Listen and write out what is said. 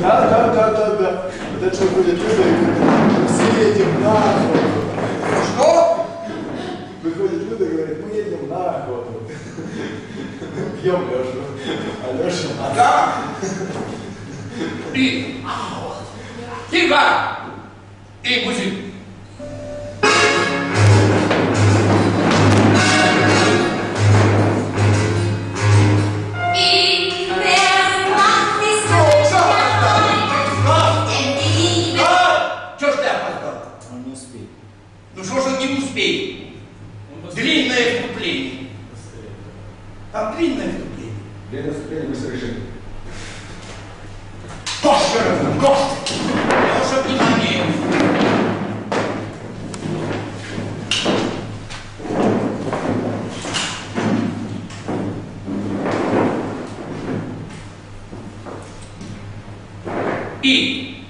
Да, да, да, да, да. Вот это что будет люди, все едем на охоту. Что? Выходит люди и говорят, мы едем на охоту. Пьем Лешу. А Леша на Да. И. Тихо! И мужик. Ну что же не успеет? Длинное вступление. Там длинное вступление. Длинное вступление мы совершили. Кош, еще раз, кош! Ваше внимание! И